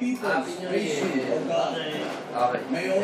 people's nation, O God. May all